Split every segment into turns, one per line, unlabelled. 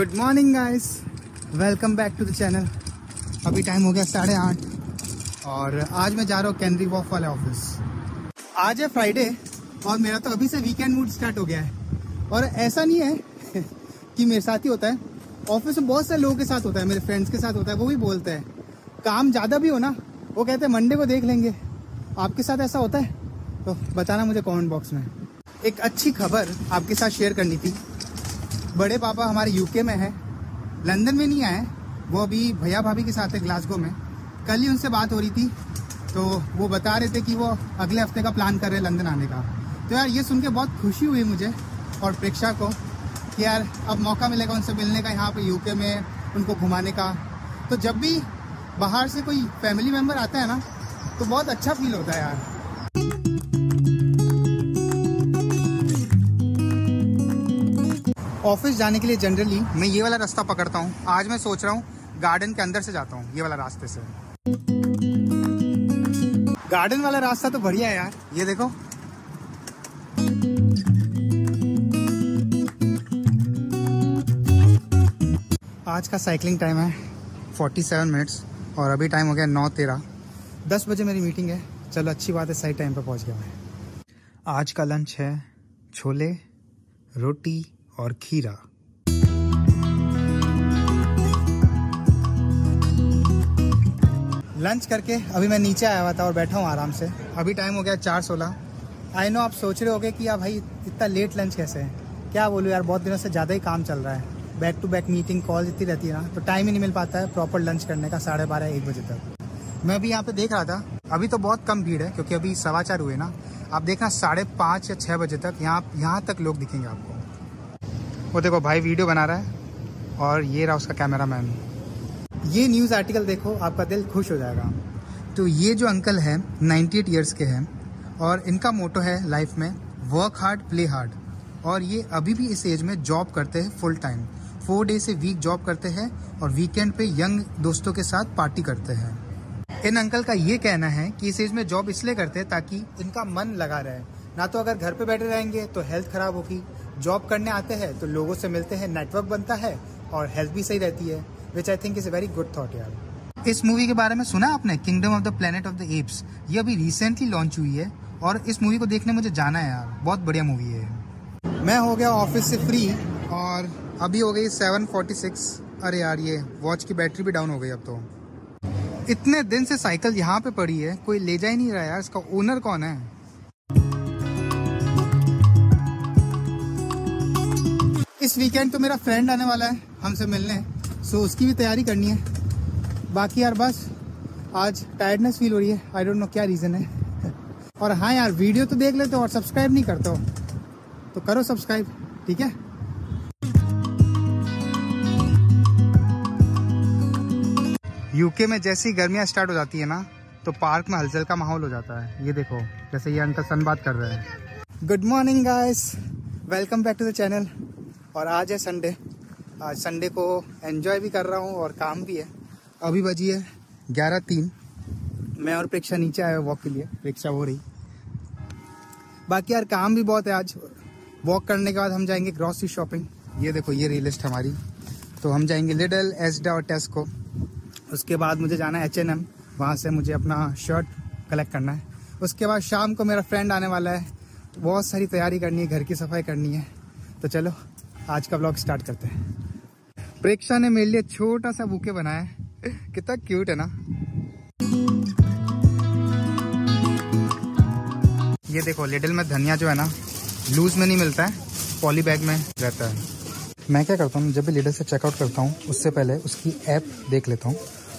Good morning guys welcome back to the channel अभी time हो गया साढ़े आठ। और आज मैं जा रहा हूँ कैनरी वॉफ वाले ऑफ़िस आज है फ्राइडे और मेरा तो अभी से वीकेंड मूड स्टार्ट हो गया है। और ऐसा नहीं है कि मेरे साथ ही होता है। ऑफ़िस में बहुत सारे लोगों के साथ होता है, मेरे फ्रेंड्स के साथ होता है, वो भी बोलते हैं। काम ज़्यादा भी हो ना, वो कहते हैं मंडे को देख लेंगे। आपके साथ ऐसा होता है? तो बताना मुझे कॉमेंट बॉक्स में। एक अच्छी खबर आपके साथ शेयर करनी थी। बड़े पापा हमारे यूके में है। लंदन में नहीं आए वो अभी भैया भाभी के साथ है ग्लासगो में। कल ही उनसे बात हो रही थी तो वो बता रहे थे कि वो अगले हफ़्ते का प्लान कर रहे हैं लंदन आने का। तो यार, ये सुन के बहुत खुशी हुई मुझे और प्रेक्षा को कि यार, अब मौका मिलेगा उनसे मिलने का यहाँ पे यूके में, उनको घुमाने का। तो जब भी बाहर से कोई फैमिली मेंबर आता है ना तो बहुत अच्छा फील होता है यार। ऑफ़िस जाने के लिए जनरली मैं ये वाला रास्ता पकड़ता हूँ। आज मैं सोच रहा हूँ गार्डन के अंदर से जाता हूँ, ये वाला रास्ते से। गार्डन वाला रास्ता तो बढ़िया है यार, ये देखो। आज का साइकिलिंग टाइम है 47 मिनट्स और अभी टाइम हो गया नौ तेरह। दस बजे मेरी मीटिंग है। चलो, अच्छी बात है, सही टाइम पर पहुँच गया मैं। आज का लंच है छोले, रोटी और खीरा। लंच करके अभी मैं नीचे आया हुआ था और बैठा हूँ आराम से। अभी टाइम हो गया चार सोलह। आई नो आप सोच रहे होगे कि यार भाई, इतना लेट लंच कैसे है? क्या बोलूँ यार, बहुत दिनों से ज़्यादा ही काम चल रहा है। Back to back meeting call इतनी रहती है ना तो टाइम ही नहीं मिल पाता है प्रॉपर लंच करने का साढ़े बारह, एक बजे तक। मैं अभी यहाँ पे देख रहा था, अभी तो बहुत कम भीड़ है, क्योंकि अभी सवा चार हुए ना। आप देखना, साढ़े पाँच या छः बजे तक यहाँ यहाँ तक लोग दिखेंगे आपको। वो देखो, भाई वीडियो बना रहा है और ये रहा उसका कैमरा मैन ये न्यूज़ आर्टिकल देखो, आपका दिल खुश हो जाएगा। तो ये जो अंकल है 98 एट ईयर्स के हैं, और इनका मोटो है लाइफ में वर्क हार्ड प्ले हार्ड और ये अभी भी इस एज में जॉब करते हैं फुल टाइम फोर डे से वीक जॉब करते हैं और वीकेंड पे यंग दोस्तों के साथ पार्टी करते हैं। इन अंकल का ये कहना है कि इस एज में जॉब इसलिए करते हैं ताकि इनका मन लगा रहे। ना तो अगर घर पे बैठे रहेंगे तो हेल्थ खराब होगी। जॉब करने आते हैं तो लोगों से मिलते हैं नेटवर्क बनता है और हेल्थ भी सही रहती है which I think is a very good thought यार। इस मूवी के बारे में सुना आपने? Kingdom of the Planet of the Apes ये अभी रिसेंटली लॉन्च हुई है और इस मूवी को देखने मुझे जाना है यार। बहुत बढ़िया मूवी है मैं हो गया ऑफ़िस से फ्री और अभी हो गई 7:46 अरे यार, ये वॉच की बैटरी भी डाउन हो गई अब तो। इतने दिन से साइकिल यहाँ पे पड़ी है, कोई ले जा ही नहीं रहा यार, इसका ओनर कौन है? इस वीकेंड तो मेरा फ्रेंड आने वाला है हमसे मिलने। सो so, उसकी भी तैयारी करनी है। बाकी यार बस आज टायर्डनेस फील हो रही है। आई डोंट नो क्या रीज़न है। और हाँ यार वीडियो तो देख लेते हो और सब्सक्राइब नहीं करते हो। तो करो सब्सक्राइब ठीक है? यूके में जैसी गर्मियाँ स्टार्ट हो जाती है ना तो पार्क में हलचल का माहौल हो जाता है। ये देखो जैसे ये अंकल सन बात कर रहे हैं। Good morning guys welcome back to the channel और आज है संडे आज संडे को एन्जॉय भी कर रहा हूँ और काम भी है। अभी बजी है ग्यारह तीन। मैं और प्रेक्षा नीचे आया वॉक के लिए। प्रेक्षा हो रही। बाकी यार काम भी बहुत है आज। वॉक करने के बाद हम जाएँगे ग्रॉसरी शॉपिंग ये देखो, ये रियलिस्ट लिस्ट हमारी। तो हम जाएँगे लिडल एसडा और टेस्को उसके बाद मुझे जाना है एच एन एम वहाँ से मुझे अपना शर्ट कलेक्ट करना है। उसके बाद शाम को मेरा फ्रेंड आने वाला है। बहुत सारी तैयारी करनी है, घर की सफ़ाई करनी है। तो चलो आज का ब्लॉग स्टार्ट करते हैं। प्रेक्षा ने मेरे लिए छोटा सा बुके बनाया कितना क्यूट है ना? ये देखो लिटिल में धनिया जो है ना लूज में नहीं मिलता है पॉली बैग में रहता है। मैं क्या करता हूँ, जब भी लिडल से चेकआउट करता हूँ, उससे पहले उसकी ऐप देख लेता हूँ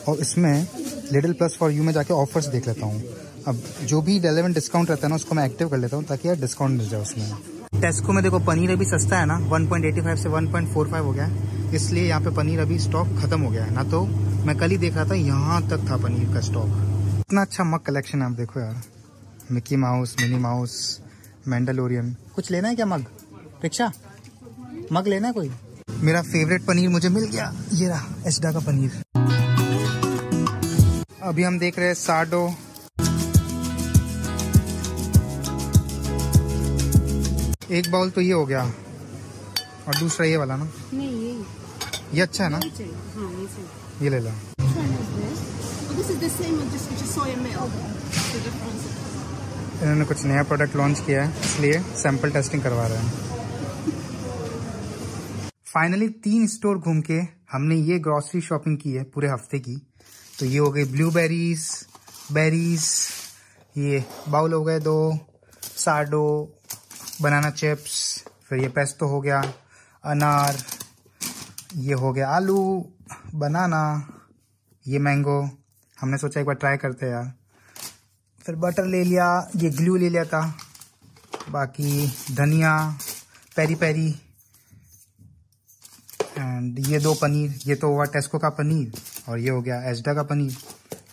और इसमें लिडल प्लस फॉर यू में जाके ऑफर्स देख लेता हूँ। अब जो भी रेलेवेंट डिस्काउंट रहता है ना, उसको मैं एक्टिव कर लेता हूँ ताकि यार डिस्काउंट मिल जाए उसमें। टेस्को में देखो, पनीर अभी सस्ता है ना 1.85 से 1.45 हो गया है। इसलिए यहाँ पे पनीर अभी स्टॉक खत्म हो गया है। ना तो मैं कल ही देख रहा था, यहाँ तक था पनीर का स्टॉक इतना अच्छा मग कलेक्शन आप देखो यार। Mickey Mouse Minnie Mouse Mandalorian कुछ लेना है क्या मग? रिक्शा? मग लेना है कोई? मेरा फेवरेट पनीर मुझे मिल गया। ये रहा एसडा का पनीर। अभी हम देख रहे हैं साडो एक बाउल तो ये हो गया। और दूसरा ये वाला ना?
नहीं ये
ये अच्छा है ना? ये, ले लो। इन्होंने कुछ नया प्रोडक्ट लॉन्च किया है इसलिए सैंपल टेस्टिंग करवा रहे हैं। फाइनली तीन स्टोर घूम के हमने ये ग्रॉसरी शॉपिंग की है पूरे हफ़्ते की। तो ये हो गई ब्लूबेरीज बेरीज ये बाउल हो गए दो साडो बनाना चिप्स, फिर ये पेस्टो हो गया, अनार, ये हो गया आलू, बनाना, ये मैंगो हमने सोचा एक बार ट्राई करते हैं यार। फिर बटर ले लिया, ये ग्लू ले लिया था, बाकी धनिया पेरी पेरी एंड ये दो पनीर, ये तो हुआ टेस्को का पनीर, और ये हो गया एजडा का पनीर,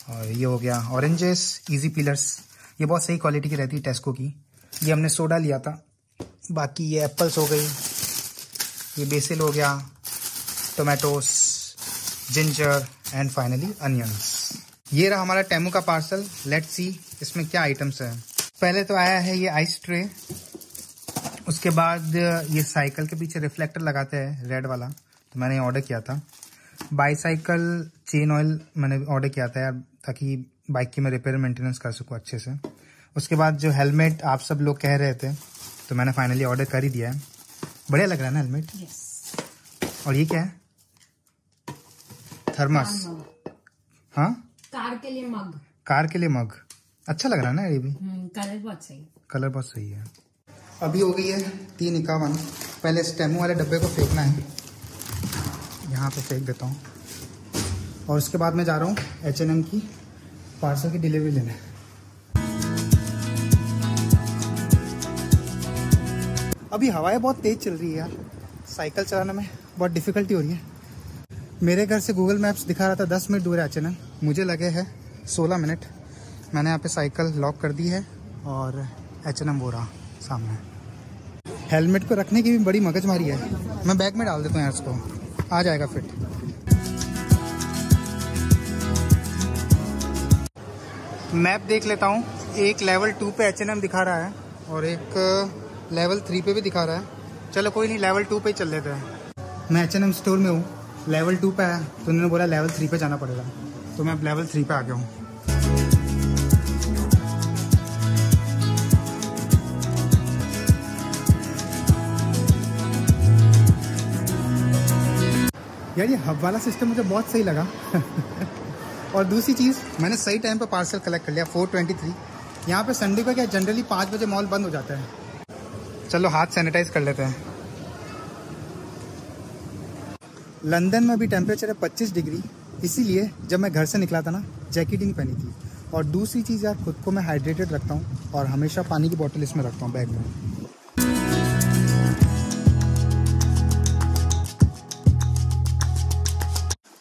और ये हो गया ऑरेंजेस इजी पिलर्स ये बहुत सही क्वालिटी की रहती है टेस्को की। ये हमने सोडा लिया था। बाकी ये एप्पल्स हो गई, ये बेसिल हो गया tomatoes ginger and finally onions ये रहा हमारा टेमू का पार्सल लेट्स सी इसमें क्या आइटम्स है। पहले तो आया है ये आइस ट्रे उसके बाद ये साइकिल के पीछे रिफ्लेक्टर लगाते हैं रेड वाला। तो मैंने ऑर्डर किया था। बाईसाइकिल चेन ऑयल मैंने ऑर्डर किया था यार, ताकि बाइक की मैं रिपेयर मेंटेनेंस कर सकूँ अच्छे से। उसके बाद जो हेलमेट आप सब लोग कह रहे थे तो मैंने फाइनली ऑर्डर कर ही दिया है। बढ़िया लग रहा है ना हेलमेट Yes. और ये क्या है? थर्मस हाँ?
कार के लिए मग
कार के लिए मग अच्छा लग रहा है ना ये भी?
कलर बहुत सही
कलर बहुत सही है। अभी हो गई है तीन इक्यावन। पहले स्टेमो वाले डब्बे को फेंकना है। यहाँ पे फेंक देता हूँ। और उसके बाद मैं जा रहा हूँ एच की पार्सल की डिलीवरी लेने। अभी हवाएँ बहुत तेज चल रही है यार। साइकिल चलाने में बहुत डिफिकल्टी हो रही है। मेरे घर से गूगल मैप्स दिखा रहा था, दस मिनट दूर है एम मुझे लगे है सोलह मिनट। मैंने यहाँ पे साइकिल लॉक कर दी है और एच एन एम हो रहा सामने। हेलमेट को रखने की भी बड़ी मगजमारी है। मैं बैग में डाल देता हूँ यार इसको। आ जाएगा फिट मैप देख लेता हूँ। एक लेवल टू पे एच एन एम दिखा रहा है और एक लेवल थ्री पे भी दिखा रहा है। चलो कोई नहीं लेवल टू पे चल लेते हैं। मैं एच एन एम स्टोर में हूँ। लेवल टू पे है तो उन्होंने बोला लेवल थ्री पे जाना पड़ेगा। तो मैं अब लेवल थ्री पे आ गया हूँ। यार, ये हब वाला सिस्टम मुझे बहुत सही लगा। और दूसरी चीज़, मैंने सही टाइम पर पार्सल कलेक्ट कर लिया 423 यहाँ पे संडे को क्या जनरली पाँच बजे मॉल बंद हो जाता है। चलो हाथ सैनिटाइज कर लेते हैं। लंदन में अभी टेम्परेचर है 25 डिग्री। इसीलिए जब मैं घर से निकला था ना जैकेट ही पहनी थी। और दूसरी चीज़ यार, खुद को मैं हाइड्रेटेड रखता हूँ और हमेशा पानी की बोतल इसमें रखता हूँ बैग में।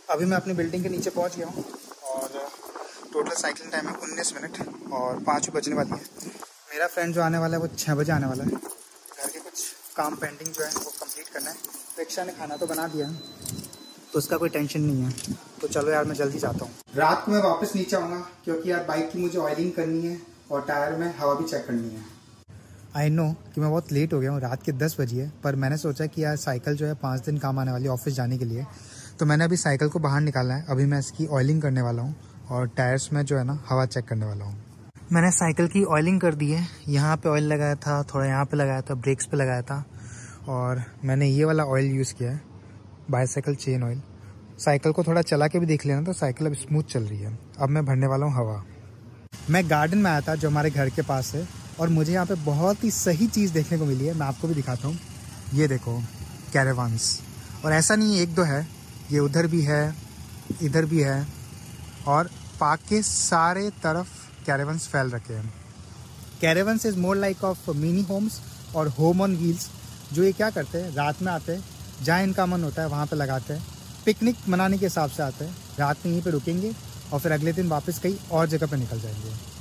अभी मैं अपनी बिल्डिंग के नीचे पहुँच गया हूँ और टोटल साइकिलिंग टाइम है उन्नीस मिनट और पाँच बजने वाली है। मेरा फ्रेंड जो आने वाला है वो छः बजे आने वाला है। काम पेंडिंग जो है, वो कंप्लीट करना है। रिक्शा ने खाना तो बना दिया। तो उसका कोई टेंशन नहीं है। तो चलो यार, मैं जल्दी जाता हूँ। रात को मैं वापस नीचे आऊँगा, क्योंकि यार बाइक की मुझे ऑयलिंग करनी है और टायर में हवा भी चेक करनी है। आई नो कि मैं बहुत लेट हो गया हूँ, रात के दस बजे पर मैंने सोचा कि यार साइकिल जो है पाँच दिन काम आने वाली ऑफ़िस जाने के लिए। तो मैंने अभी साइकिल को बाहर निकाला है। अभी मैं इसकी ऑयलिंग करने वाला हूँ और टायर्स में जो है ना, हवा चेक करने वाला हूँ। मैंने साइकिल की ऑयलिंग कर दी है। यहाँ पे ऑयल लगाया था, थोड़ा यहाँ पे लगाया था ब्रेक्स पे लगाया था। और मैंने ये वाला ऑयल यूज़ किया है बाईसाइकिल चेन ऑयल साइकिल को थोड़ा चला के भी देख लेना तो साइकिल अब स्मूथ चल रही है। अब मैं भरने वाला हूँ हवा। मैं गार्डन में आया था, जो हमारे घर के पास है, और मुझे यहाँ पे बहुत ही सही चीज़ देखने को मिली है। मैं आपको भी दिखाता हूँ। ये देखो कैरेवान्स और ऐसा नहीं एक दो है। ये उधर भी है, इधर भी है। और पार्क के सारे तरफ़ कैरेवंस फैल रखे हैं। Caravans is more like of mini homes और होम ऑन व्हील्स जो ये क्या करते हैं? रात में आते हैं, जहाँ इनका मन होता है, वहाँ पे लगाते हैं। पिकनिक मनाने के हिसाब से आते हैं। रात में यहीं पे रुकेंगे और फिर अगले दिन वापस कहीं और जगह पे निकल जाएँगे।